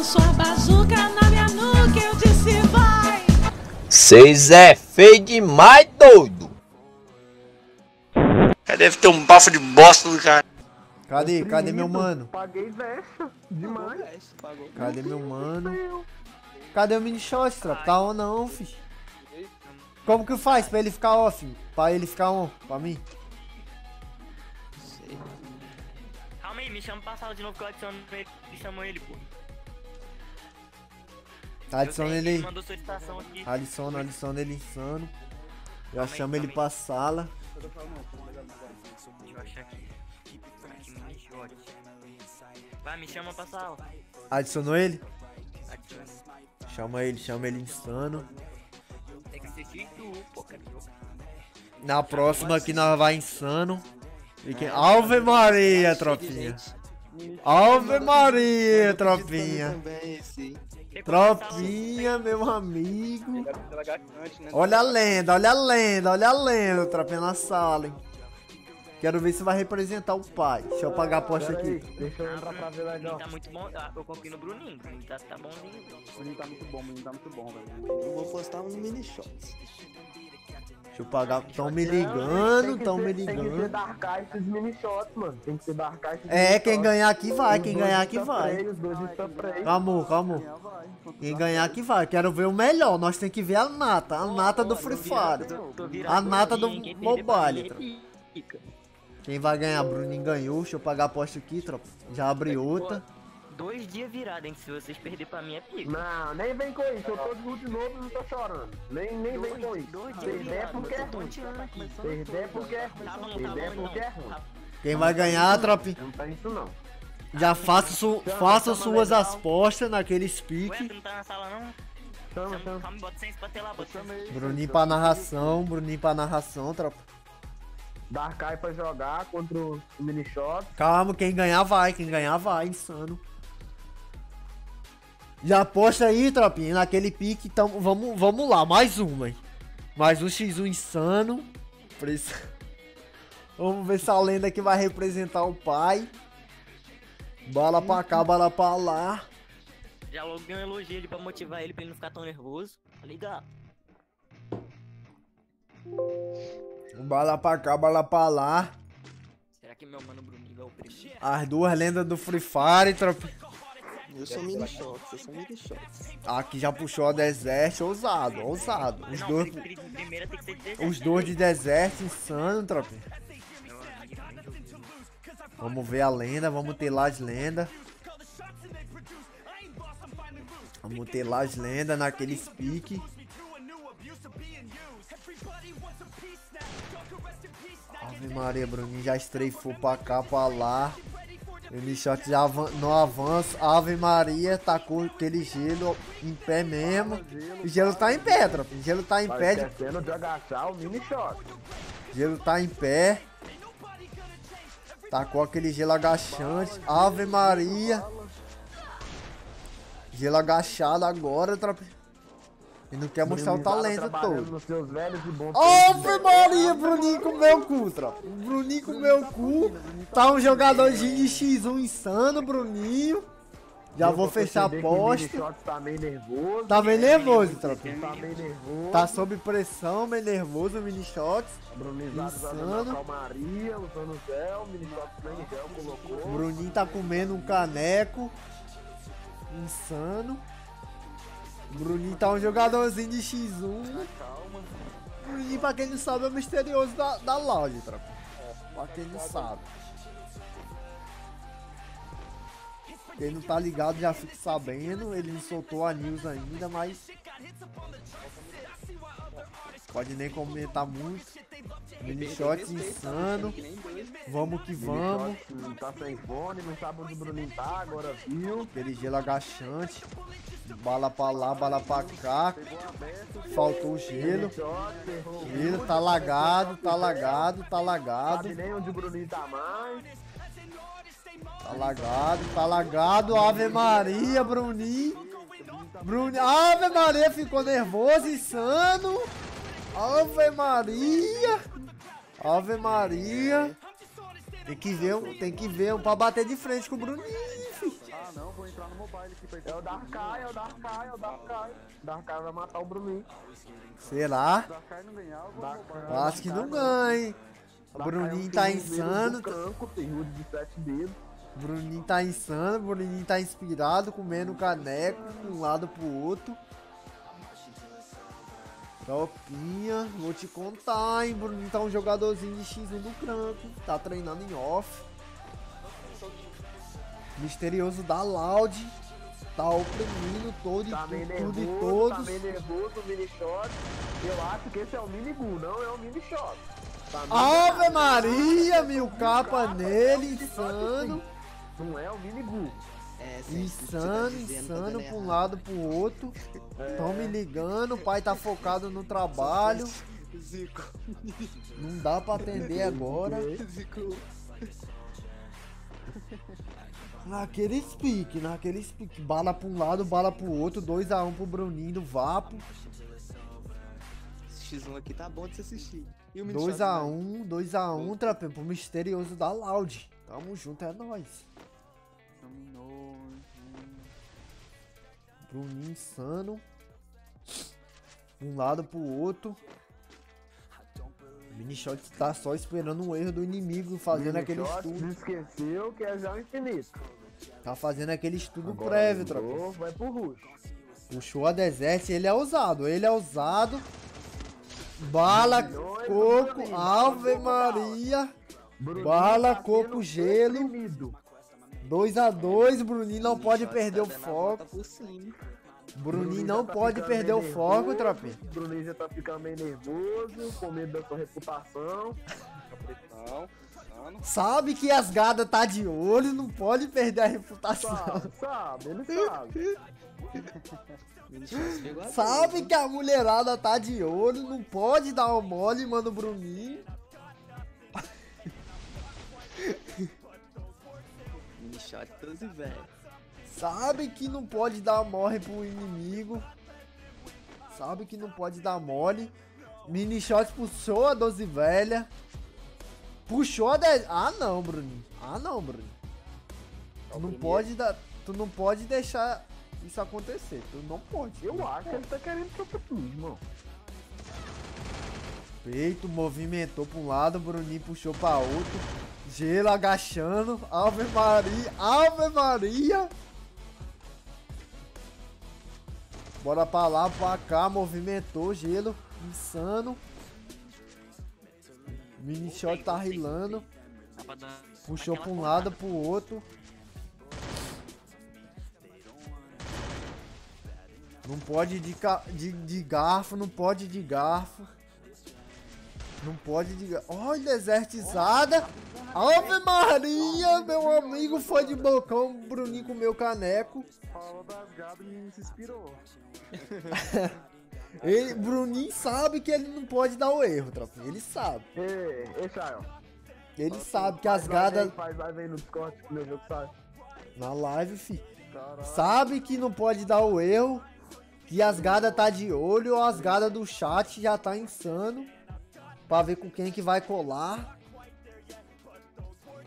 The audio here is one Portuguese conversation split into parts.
lançou a bazuca na minha nuca, eu disse vai. Cês é feio demais, doido. Deve ter um bafo de bosta do cara. Cadê? Cadê meu mano? Paguei versa demais. Cadê meu mano? Cadê o mini shot, tropa? Tá on não, fi. Como que faz pra ele ficar off? Pra ele ficar on? Pra mim? Calma aí, me chama pra sala de novo que eu adiciono ele. Me chamou ele, pô. Adiciona ele aí. Adiciona, adiciona ele insano. Já chama ele pra sala. Deixa eu achar aqui. Aqui, mini shot. Vai, me chama pra sala. Adicionou ele? Adiciona. Chama ele, chama ele insano. Tem que ser tu, pô, cara. Na próxima aqui nós vai insano. E quem... Ave Maria, tropinha. Ave Maria, tropinha. Tropinha, meu amigo. Olha a lenda, olha a lenda, olha a lenda, tropinha na sala, hein. Quero ver se vai representar o pai. Deixa eu pagar a aposta aqui. deixa eu entrar pra ver Bruninho legal. tá muito bom. Ah, Eu confio no Bruninho. Bruninho tá, tá bonzinho. O menino tá muito bom, o menino tá muito bom, velho. Eu vou postar um mini shots. Deixa eu pagar. Tão me ligando, tão me Tem que ser ligando. da arcar esses mini shots, mano. Tem que ser da arcar esses É, quem shots. ganhar aqui vai, Os quem ganhar aqui vai. Os dois de spray. Calma, calma. Quem ganhar aqui vai. Quero ver o melhor. Nós tem que ver a nata. A nata do Free Fire. A nata do mobile. fica. Quem vai ganhar? Bruninho ganhou. Deixa eu pagar a aposta aqui, tropa. Já abri outra. Dois dias virado, hein? Se vocês perderem pra mim é pica. Não, nem vem com isso. Eu tô de de novo e não tô chorando. Nem, nem vem com isso. dois dias Perder é virado, porque é ruim. Perder é porque é Tá bom, ruim. tá Perder é bom, porque é ruim. Quem vai ganhar, tropa? Não tem isso não. Já faça, su faça suas apostas naquele speak. Ué, tu não tá na sala não? Chama, Chama, calma, bota sem pra ter lá, bota sem. Bruninho pra narração. Bruninho pra narração, tropa. Darkai pra jogar contra o mini shot. Calma, quem ganhar vai. Quem ganhar vai, insano. Já aposta aí, tropinha, naquele pique. Então, vamos, vamos lá, mais uma, hein. Mais um X1 insano. Vamos ver se a lenda aqui vai representar o pai. Bala pra cá, bala pra lá. Já logo dei um elogio ali pra motivar ele, pra ele não ficar tão nervoso. Tá ligado? Bala pra cá, bala pra lá. Será que meu mano Bruninho vai o primeiro? As duas lendas do Free Fire, tropinha. Eu sou mini shots, eu sou mini shots. Aqui já puxou a Desert, ousado, ousado. Os Não, dois, pri- pri- primeira tem que ser de 17. os dois de Desert, insano, tropinha. Vamos ver a lenda, vamos ter lá as lendas. Vamos ter lá as lendas naquele speak. Ave Maria, Bruninho já estreifou pra cá, pra lá. O shot já avan no avanço. Ave Maria tacou aquele gelo em pé mesmo. O gelo tá em pé, tropa. O gelo tá em Tá pé. de- de agachar o mini shot. Gelo tá em pé. Tacou aquele gelo agachante. Ave Maria. Gelo agachado agora, tropa. E não quer mostrar o talento todo. Nos seus velhos e bons Ave Maria, Bruninho comeu o cu, tropa. O Bruninho comeu o cu. Tá um jogadorzinho de X1 insano, Bruninho. Já Deu vou fechar a aposta. tá meio nervoso. Tá meio nervoso, tropa. Tá meio nervoso. Tá sob pressão, meio nervoso o mini shots. Brunizado usando calmaria, usando gel, mini shot sem gel, colocou. Bruninho tá comendo um caneco. Insano. Bruninho tá um jogadorzinho de X1. Bruninho, pra quem não sabe, é o misterioso da, da loja, tropa. Pra quem não sabe. Quem não tá ligado já fica sabendo. Ele não soltou a news ainda, mas. Pode nem comentar muito. Mini shots insano. Vamos que vamos. Shot Tá sem fone, não sabe onde o Bruninho tá, agora viu. Aquele gelo agachante. Bala pra lá, bala pra cá. Faltou o gelo. Shot. Gelo tá lagado, tá lagado, tá lagado. Sabe nem onde o Bruninho tá mais. Tá lagado, tá lagado. Ave Maria, Bruninho. Bruninho. Ave Maria ficou nervoso, insano. Ave Maria. Ave Maria. Tem que ver um, tem que ver um pra bater de frente com o Bruninho, filho. entrar no mobile aqui pra É o Darkai, é o Darkai, é o Darkai. Darkai vai matar o Bruninho. Será? Darkai não ganhar, eu vou Eu acho que não ganha, hein? O Bruninho tá insano. Canco, tem de sete dedos. Bruninho tá insano, Bruninho tá inspirado, comendo caneco de um lado pro outro. Tropinha, vou te contar, hein? Bruninho tá um jogadorzinho de X1 do Cranco. Tá treinando em off. Misterioso da Loud. Tá oprimindo todo e Tá meio tudo, tudo e nervoso, todos. tá meio nervoso o mini shot. Eu acho que esse é o mini gu, não é o mini shot. Tá Ave nervoso. Maria, mil capa capa, nele, é shot, insano. sim. Não é o mini gu. É, tá Insano, tá insano pra um lado pro outro. Tão me ligando, o pai tá focado no trabalho. Zico. Não dá pra atender agora. Zico. Naquele speak, naquele speak. Bala pra um lado, bala pro outro. 2x1 pro Bruninho do Vapo. Esse X1 aqui tá bom de se assistir. E o mini shot, 2x1, 2x1, trapinho pro misterioso da Loud. Tamo junto, é nóis. Bruninho insano. Um lado pro outro. Minishot tá só esperando um erro do inimigo, fazendo Mini aquele shot, estudo. esqueceu que é já o infinito. Tá fazendo aquele estudo Agora prévio, tropa. Vai pro rush. Puxou a deserte, ele é ousado, ele é ousado. Bala, Milhões coco, ave maria. Bala, tá coco, gelo. Deprimido. 2 a 2 Bruninho não pode perder o foco. Bruninho não tá pode perder o foco, tropinha. Bruninho já tá ficando meio nervoso, com medo da sua reputação. Sabe que as gadas tá de olho, não pode perder a reputação. Sabe, sabe ele sabe. sabe que a mulherada tá de olho, não pode dar o mole, mano, Bruninho. Mini shot 12 velho. Sabe que não pode dar morre pro inimigo. Sabe que não pode dar mole. Mini shot puxou a 12 velha. Puxou a 10. Ah não, Bruninho. Ah não, Bruninho. Tu não pode dar. Tu não pode deixar isso acontecer. Tu não pode. Eu acho que ele tá querendo protagonismo. Peito, movimentou pra um lado, Bruninho puxou pra outro. Gelo agachando. Ave Maria. Ave Maria. Bora pra lá, pra cá, movimentou, gelo, insano. Mini shot tá rilando, puxou pra um lado, pro outro. Não pode de, de, de garfo, não pode de garfo. Não pode de garfo. Olha, desertizada. Ave Maria, meu amigo foi de bocão, Bruninho comeu caneco. Falou das gadas, menino se inspirou. Ele, Bruninho sabe que ele não pode dar o erro, tropinha. Ele sabe. Ei, ei, Chayo. Ele sabe que as gadas Faz live aí no Discord meu jogo sai. na live, fi. Caralho. Sabe que não pode dar o erro. Que as gadas tá de olho, as gadas do chat já tá insano. Pra ver com quem que vai colar.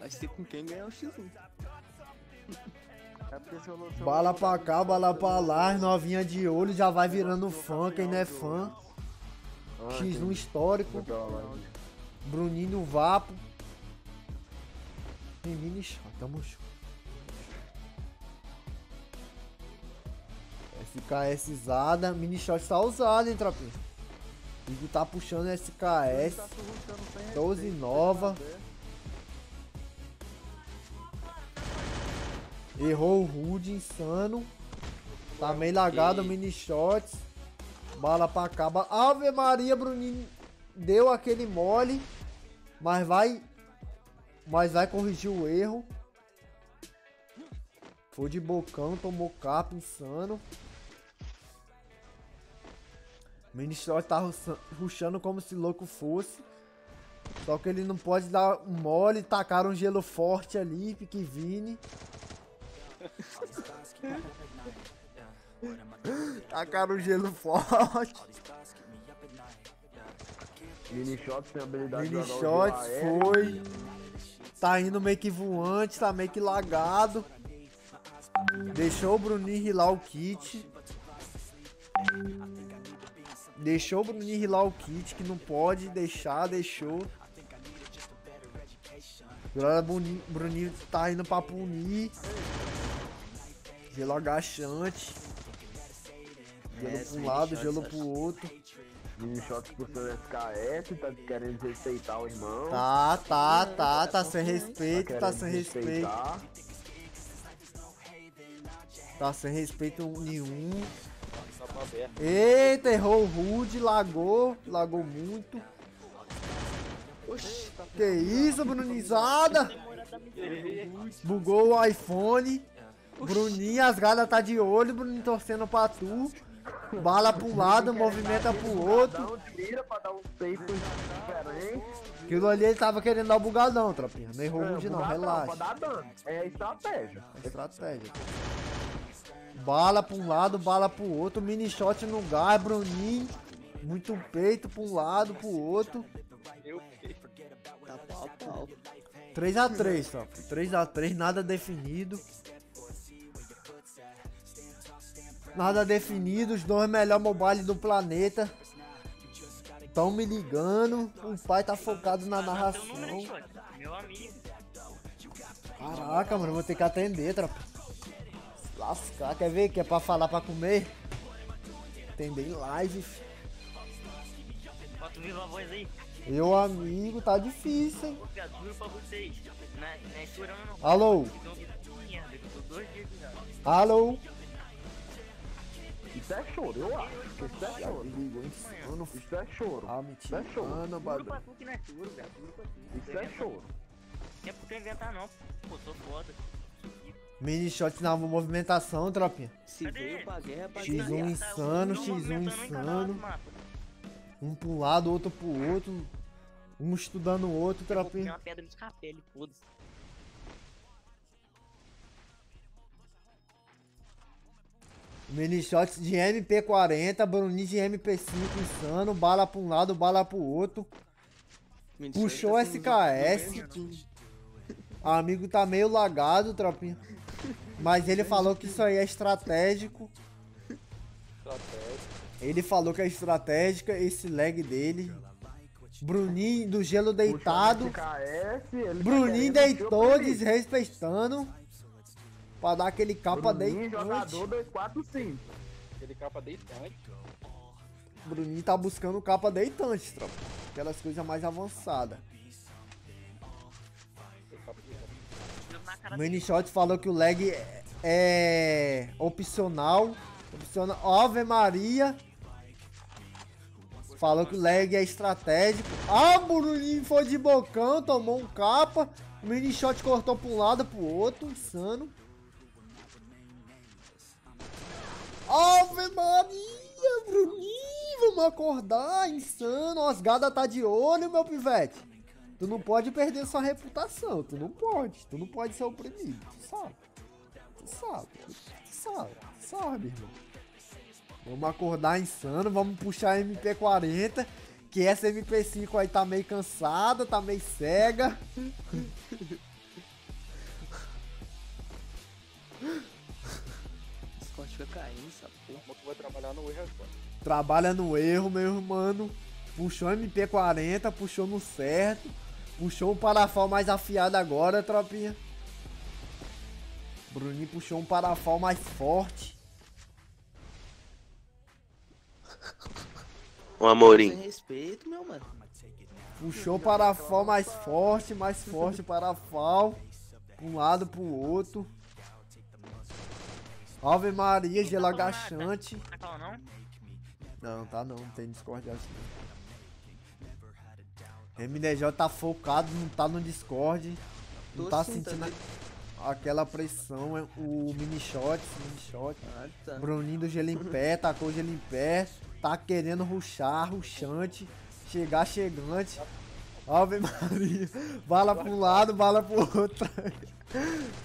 Vai ser com quem ganhar o X1. É porque se eu não- se eu Bala pra cá, bala pra lá, novinha de olho já vai virando fã, quem não é fã. Ah, X1 histórico. Bruninho Vapo. Tem mini shot, tamo junto. SKS zada, mini shot tá usado, hein, tropinha. Igor tá puxando SKS, 12 nova. Errou o Rude, insano. Tá meio lagado, mini shots. Bala pra cá. Ave Maria, Bruninho deu aquele mole. Mas vai. Mas vai corrigir o erro. Foi de bocão, tomou capa, insano. Mini shot tá rushando como se louco fosse. Só que ele não pode dar um mole. Tacaram um gelo forte ali, Piquivini. Tacaram um gelo forte. Mini Shots tem a habilidade Mini o gelo aéreo. foi. Tá indo meio que voante, tá meio que lagado. Deixou o Bruninho rilar o kit. Deixou o Bruninho rilar o kit, que não pode deixar, deixou. Agora o Bruninho tá indo pra punir. Gelo agachante. Gelo É, pra um lado, gelo pro outro. Mini shot por seu SKS, tá querendo respeitar o irmão. Tá, tá, tá, tá sem tá respeito, querendo tá sem respeito. respeitar. Tá sem respeito nenhum. Tá. Eita, errou o Rude, lagou, lagou muito. Que isso, Brunizada? Bugou o iPhone. Bruninho, as gadas tá de olho, Bruninho torcendo pra tu. Bala pra um lado, movimenta pro outro. Dá tira pra dar um peito diferente. Aquilo ali ele tava querendo dar o bugadão, tropinha. Não errou o Rude não, bugadão, relaxa. Pra dar dano. É a estratégia. Estratégia. Bala pra um lado, bala pro outro, mini shot no gás, Bruninho. Muito peito pra um lado, pro outro. Tá pau a pau. 3x3, só. 3x3, nada definido. Nada definido, os dois melhores mobile do planeta. Tão me ligando. O pai tá focado na narração. Caraca, mano, vou ter que atender, tropa. Se Lascar, quer ver que é pra falar pra comer? Atender em live. Bota viva a voz aí. Meu amigo, tá difícil, hein? É, é. Alô? Então, Isso é choro, eu acho. Isso é choro. Isso é choro. Ah, me Isso é choro. Juro bagulho. pra tu que não é choro, velho. Juro pra tu. Isso é choro. Não é por tu inventar não. Pô, sou foda. Mini shot na movimentação, tropinha. Se veio pra guerra, pra X1 guerra. insano, Tá X1 movimentando em cada lado do insano. Um pro lado, outro pro outro. Um estudando o outro, tropinha. uma pedra de escapele, foda-se. Mini shots de MP40, Bruninho de MP5 insano. Bala pra um lado, bala pro outro. Mentira, Puxou tá SKS. Amigo tá meio lagado, tropinha. Mas ele falou que isso aí é estratégico. estratégia. Ele falou que é estratégica, esse lag dele. Bruninho do gelo deitado. SKS, tá Bruninho deitou, desrespeitando. Pra dar aquele capa Bruninho, deitante. jogador 245. Aquele capa deitante. Bruninho tá buscando capa deitante, tropa. Aquelas coisas mais avançadas. O Minishot falou que o lag é, é opcional. Opcional. Ave Maria. Falou que o lag é estratégico. Ah, o Bruninho foi de bocão, tomou um capa. O Minishot cortou pra um lado, pro outro. Insano. Ave Maria, Bruninho, vamos acordar, insano. As gadas tá de olho, meu pivete. Tu não pode perder sua reputação, tu não pode. Tu não pode ser oprimido, tu sabe. Tu sabe, tu sabe, tu sabe, irmão. Vamos acordar insano, vamos puxar a MP40. Que essa MP5 aí tá meio cansada, tá meio cega. essa porra. Vai trabalhar no erro agora? Trabalha no erro, meu irmão. Puxou MP40, puxou no certo. Puxou um parafal mais afiado agora, tropinha. Bruninho puxou um parafal mais forte. Um amorim. Sem respeito, meu mano. Puxou o parafal mais forte, mais forte o parafal. Um lado, pro outro. Ave Maria, gelo agachante. Tá calma não? Não, tá não, não tem Discord assim. MDJ tá focado, não tá no Discord. Não Tô tá sim, sentindo a- aquela pressão. é O mini shot, mini shot. Ah, tá. Bruninho do gelo em pé, tacou o gelo em pé. Tá querendo ruxar, ruxante. Chegar chegante. Ave Maria. Bala pra um lado, bala pro outro.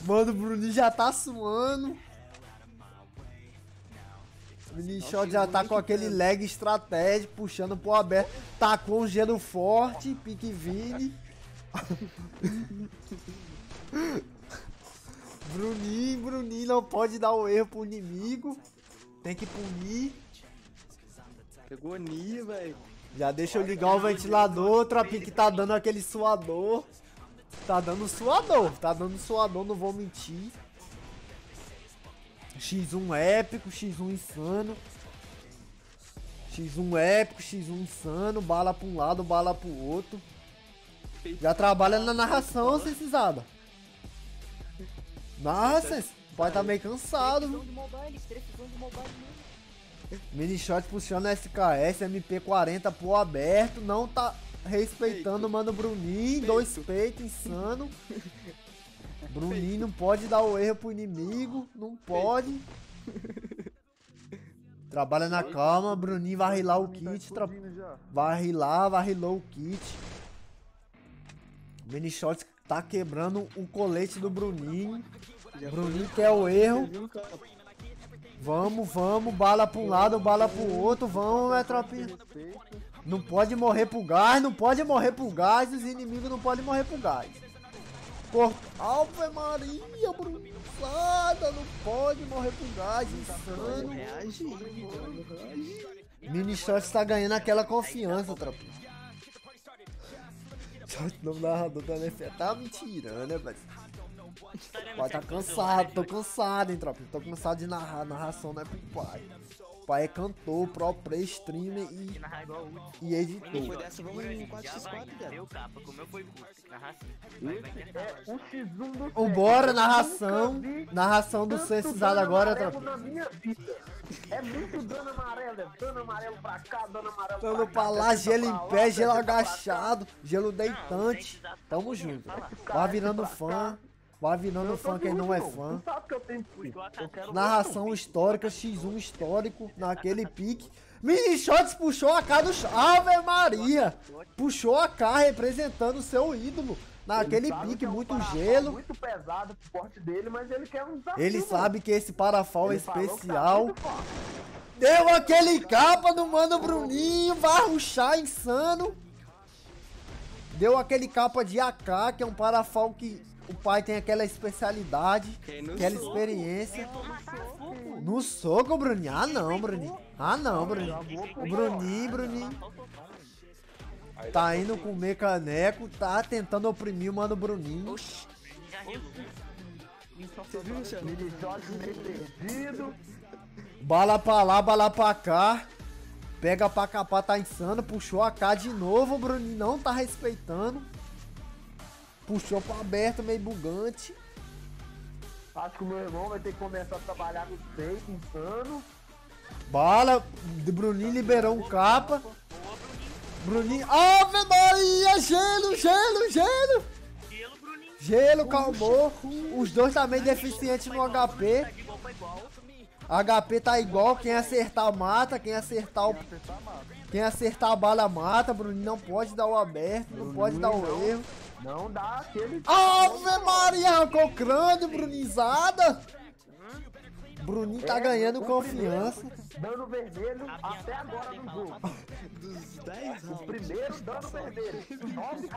Mano, o Bruninho já tá suando. O mini shot já tá com aquele lag estratégico, puxando pro aberto. Tacou um gelo forte, pique Vini. Bruninho, Bruninho não pode dar o erro pro inimigo. Tem que punir. Pegou Nia, velho. Já deixa eu ligar o ventilador, que tá dando aquele suador. Tá dando suador, tá dando suador, não vou mentir. X1 épico, X1 insano. X1 épico, X1 insano, bala pra um lado, bala pro outro. Já trabalha na narração, Censizada. Nossa, o pai tá meio cansado. viu? Mini shot puxando SKS, MP40 pro aberto, não tá respeitando o mano Bruninho, dois peitos, insano. Bruninho não pode dar o erro pro inimigo, não pode. Trabalha na calma, Bruninho vai rilar o kit, tra... vai rilar, vai rilar o kit. Mini shot tá quebrando o colete do Bruninho. Bruninho quer o erro. Vamos, vamos, bala pra um lado, bala pro outro, vamos, é tropinha. Não pode morrer pro gás, não pode morrer pro gás, os inimigos não podem morrer pro gás. Cor... Ave Maria, brunzada, não pode morrer pro gás, insano. Mini Shot tá ganhando aquela confiança, que o nome do narrador da NFL tá me tirando, né, velho? Pai tá cansado, tô cansado, hein, tropa. Tô cansado de narrar, narração não é pro pai. O pai é cantor, pro play, streamer e, e editor. Dessa, vamos em Já 4x4, vai, velho. capa, como eu curto, assim. É um X1 do Vambora, narração. Narração do dano agora, vida. É muito dano amarelo, é dano amarelo pra cá, dano amarelo pra pra cá. lá, gelo em pé, gelo agachado, gelo deitante. Tamo junto. Vai virando fã. Vai virando fã quem não é fã. Tu sabe que eu tenho eu quero Narração histórica, X1 histórico, naquele pique. Mini Shots puxou a cara do. Ave Maria! Puxou a cara representando o seu ídolo. Naquele pique, que é um muito gelo. Muito pesado pro porte dele, mas ele quer um desafio. Ele sabe que esse parafal é tá especial. forte. Deu aquele capa no mano Bruninho, vai ruxar insano. Deu aquele capa de AK, que é um parafal que o pai tem aquela especialidade, no aquela soco. experiência. Matar fogo. No soco, Bruninho? Ah não, Bruninho. Ah não. O Bruninho, Bruninho. Aí Tá indo comer caneco, tá tentando oprimir o mano Bruninho. Bala pra lá, bala pra cá. Pega pra capar, tá insano. Puxou a K de novo, o Bruninho não tá respeitando. Puxou pra aberto, meio bugante. Acho que o meu irmão vai ter que começar a trabalhar no peito, insano. Bala, de Bruninho liberou um capa. Bruninho. Ave Maria! Gelo, gelo, gelo! Gelo, Bruninho. Gelo, calmou. Os dois também deficientes no HP. HP tá igual, quem acertar mata, quem acertar o. Quem acertar a bala mata, Bruninho não pode dar o aberto, não pode dar o erro. Não dá aquele. Ave Maria, arrancou o crânio, Brunizada! Bruninho tá ganhando confiança. Dano vermelho até agora no jogo. Dos 10 O rounds. primeiro dano vermelho.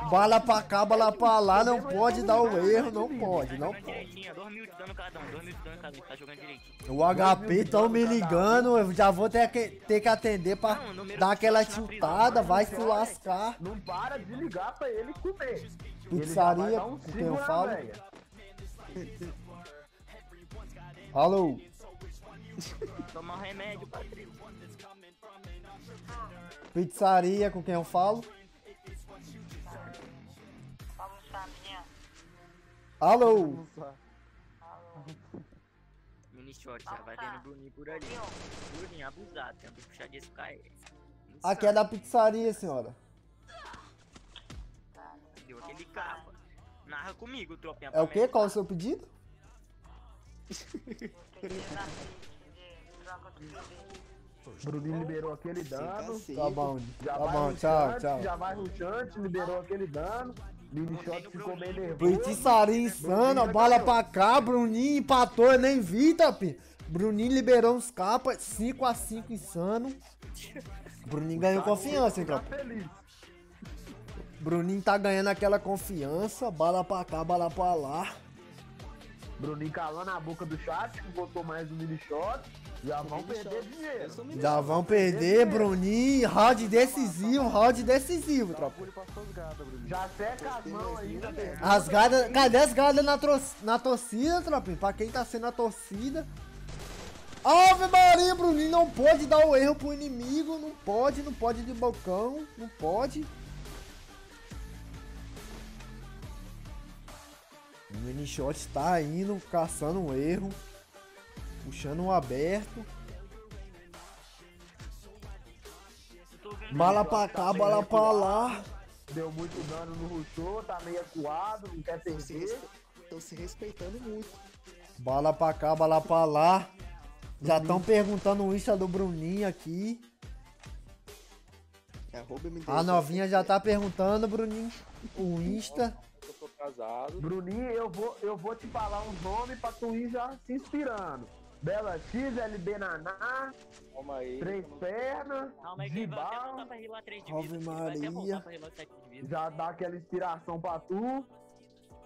Bala pra cá, bala pra lá, não pode dar o erro, não pode, não pode. direitinho, 2 mil de dano cada um, 2 mil de dano cada um, tá jogando direitinho. O HP tão me ligando, eu já vou ter que, ter que atender pra dar aquela tiltada, vai se lascar. Não para de ligar pra ele comer. Pizzaria, com quem eu falo? Alô? Tomar um remédio, Patrícia. Pizzaria, com quem eu falo? Alô? Mini short, já vai vendo o Bruninho por ali. Bruninho abusado, tem que puxar de SKS. Aqui é da pizzaria, senhora. Deu aquele capa. Narra comigo, tropinha. É o quê? Qual é o seu pedido? Bruninho liberou aquele dano. Tá bom, Já tá bom, tchau, tchau. Já vai rushante, liberou aquele dano. Mini shot ficou meio nervoso. Feitiçaria insana, bala pra cá, Bruninho empatou, eu nem vi, Tapi. Bruninho liberou uns capas, 5x5 insano. Bruninho ganhou confiança, hein, Tá tropa. feliz. Bruninho tá ganhando aquela confiança, bala pra cá, bala pra lá. Bruninho calando a boca do chat, que botou mais um mini shot. Já vão perder dinheiro. Já vão perder, Bruninho. Round decisivo, round decisivo, tropa. Já seca as mãos aí na terceira. As gadas, cadê as gadas na, na torcida, tropinha? Pra quem tá sendo a torcida. Ave Maria, Bruninho, não pode dar o erro pro inimigo, não pode, não pode de bocão, não pode. O mini shot tá indo, caçando um erro, puxando um aberto. Bala pra cá, bala pra lá. Deu muito dano no Rushou, tá meio acuado, não quer perder. Estão se respeitando muito. Bala pra cá, bala pra lá. Já estão perguntando o Insta do Bruninho aqui. MD. A novinha já tá perguntando, Bruninho, o Insta. Bruninho, eu vou, eu vou te falar uns nomes pra tu ir já se inspirando. Bela X, LB Naná, Calma aí. Três Pernas, Calma aí que ele vai até voltar Gibal. pra rilar 3 de Ave vida. Ele vai até Maria. voltar pra rilar 7 de vida. Já dá aquela inspiração pra tu.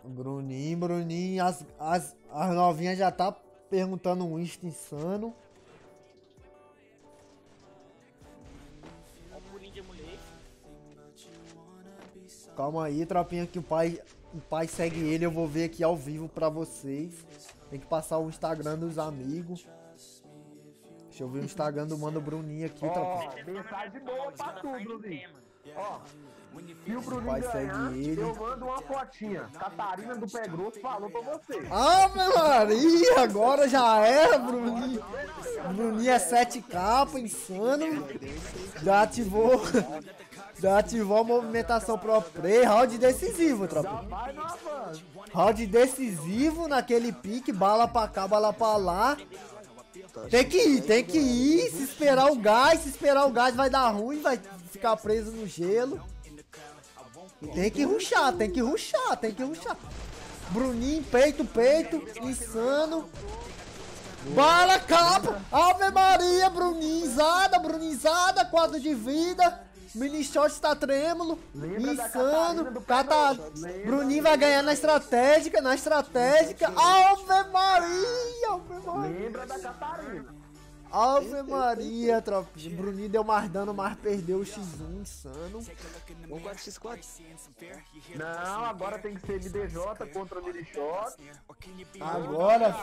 Bruninho, Bruninho, as, as, as novinhas já tá perguntando um Insta insano. Calma aí, tropinha, que o pai, o pai segue ele, eu vou ver aqui ao vivo pra vocês. Tem que passar o Instagram dos amigos. Deixa eu ver o Instagram do mano Bruninho aqui, Ó, tropinha. mensagem boa pra tu, Bruninho. Ó, se o Pai Bruninho segue ganhar, ele. eu mando uma fotinha. Catarina do Pé Grosso falou pra você. Ave Maria, agora já é, Bruninho. Bruninho é 7 capa, insano. Já ativou. Já ativou a movimentação pro play. Round decisivo, tropa. Round decisivo naquele pique, bala pra cá, bala pra lá. Tem que ir, tem que ir. Se esperar o gás, se esperar o gás vai dar ruim, vai ficar preso no gelo. Tem que ruxar, tem que ruxar, tem que ruxar. Bruninho, peito, peito, insano. Bala, capa, Ave Maria, Bruninzada, Bruninzada, quadro de vida. Mini shot tá trêmulo, Lembra insano. Catarina Cata... Bruninho vai ganhar na estratégica, na estratégica. Ave Maria, Ave Maria. Lembra da Catarina. Ave Maria, tropinha. Bruninho deu mais dano, mas perdeu o X1, insano. Um 4x4. Não, agora tem que ser MDJ contra Mini Shot. Agora,